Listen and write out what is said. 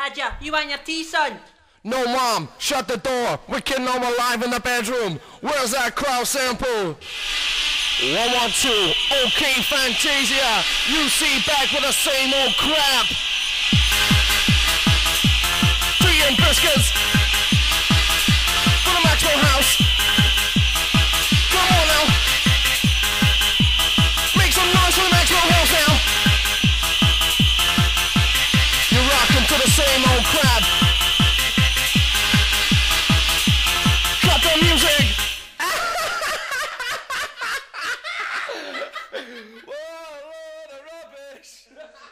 Roger, you want your tea, son? No, Mom, shut the door. We're kidding on alive in the bedroom. Where's that crowd sample? 112, okay, Fantasia. You see back with the same old crap. Whoa, Lord, rubbish!